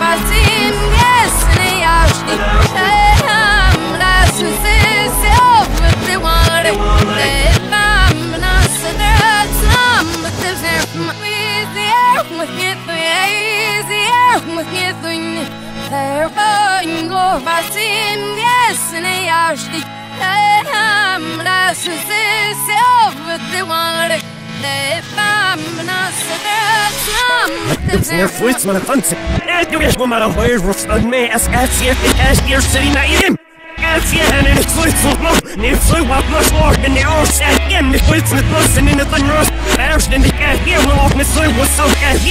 Vasin gesine yaşlı Hamla sizi sevdi var Neer voet met als ik zie het is hier zit naar in. Ik zie hen in het voet van nog. Nee, zo wat nog voor in de oor zet in de voet met lossen in het thunderous. First in the cat here will off met zo wat zo cat hier. Eerst staat together met zo voor nog zo het nog nog. Nie in nog over. Ich know for the slush nicht auf der city here.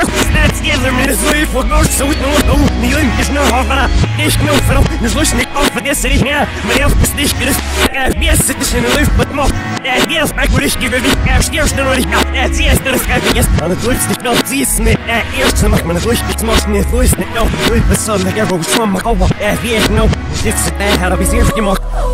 Elf is nicht gerust. Er wie zit Dieve ministrai pagaus siautinu labiau, mylim išniau operą, išniau ferau, nežlušnik opadės ir ne, norėjau pasidiškiris, erdvės sitišinilais patmo, erdvės paguriški beveik, aš dievs nenoriu, erdvės ir skapinės, man atlurstik vėl cisni, erdvės, man atlurstik smošni, atlurstik vėl, atlurstik visuomenė, gerbu, užsuoma kalba, erdvės, žinau, uždiksite, ar visi iškimok.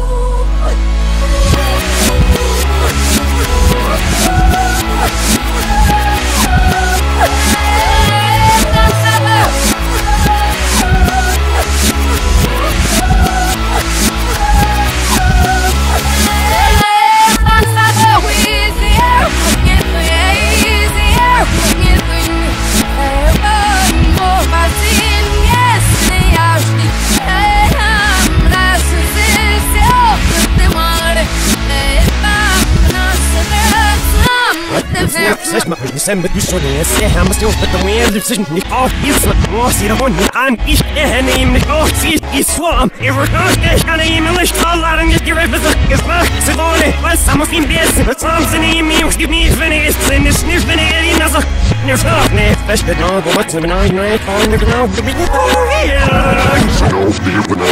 Sag mal, ich sag mit schon jetzt, der Herr muss doch mit der Wehr zwischen nicht auf, ist mit was ihr Hund an, ich erhenne ihm nicht auf, sie ist Swarm, ihr wird nicht, ich kann ihm nicht verladen, ich gebe es gemacht, sie wollen, was haben auf ihm besten, was haben sie ihm, ich gebe mir, wenn er ist, wenn es nicht, wenn er ihn also, ne Schlag, ne, fest mit noch, wo was wenn ich nicht der genau, du bist Thought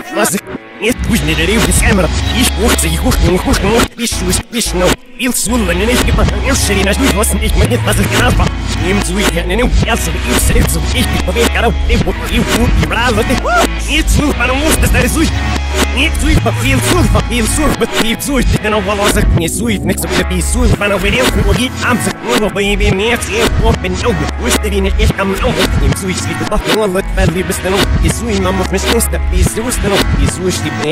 be. I وجنري وسامر إيش وخ زي وخ وخ وخ وخ إيش وش إيش نو إلس والله أنا نشكي بحر إيش شرينا جوي وصل إيش مدين فازل كنافة إيم زوي هنا نو يلس إيش سريع زوي إيش بطبيعي كراو إيش بطبيعي وفور يبرع لدي إيش زوي أنا موش تستري زوي إيش زوي بطيل زوي بطيل زوي بطيل زوي أنا والله زك نسوي نكسب لبي زوي فأنا ويريو وجيت عمزك والله بيبي نيت إيه بوب من أول واشترينا إيش عم نو إيم زوي شريك بطل والله تفلي بس نو يسوي ما مش مش نستبي زوي نو يسوي شريك